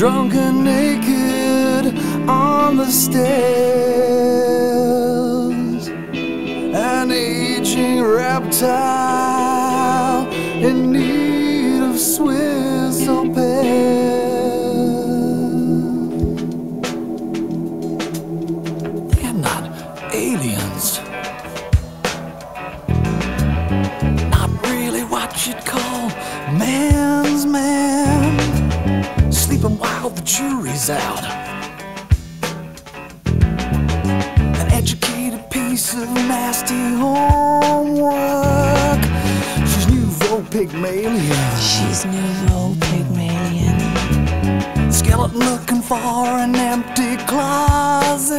drunk and naked on the stairs. An aging reptile in need of Swiss au They're not aliens. Not really what you'd call man's man. Sleeping while the jury's out. An educated piece of nasty homework. She's nouveau Pygmalion. She's nouveau Pygmalion. Skeleton looking for an empty closet.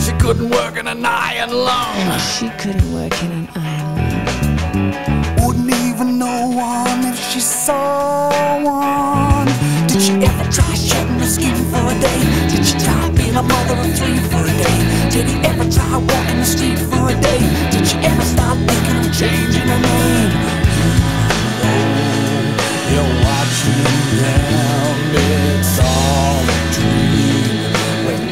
She couldn't work in an iron lung. She couldn't work in an iron lung. Wouldn't even know one if she saw thinking of changing her name? You're watching them, it's all a dream. We're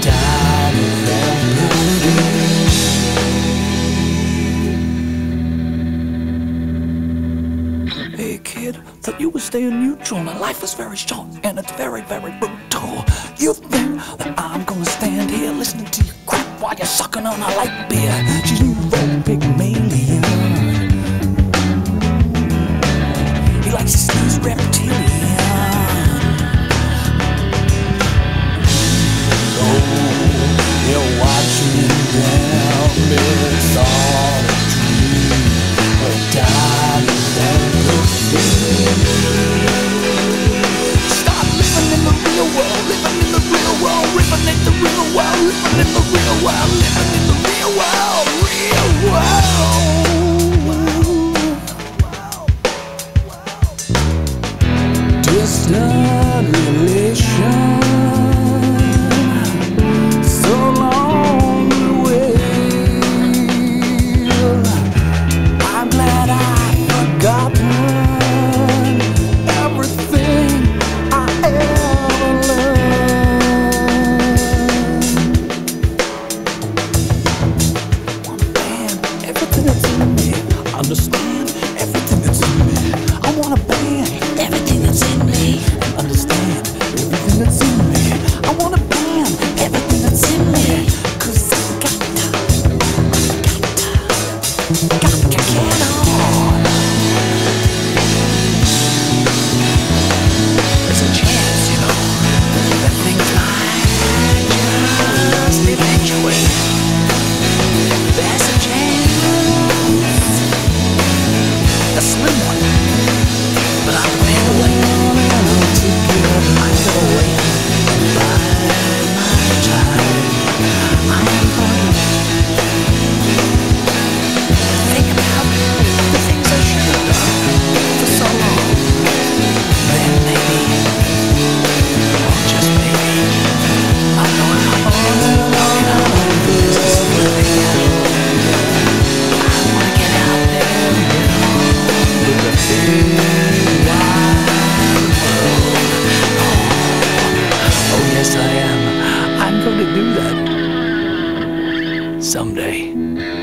Hey kid, thought you were staying neutral and life is very short and it's very, very brutal. You think that I'm gonna stand here listening to you crap while you're sucking on a light beer? She's He likes to sneeze reptilian. Oh, you're watching them, it's wanna ban everything that's in me. Someday.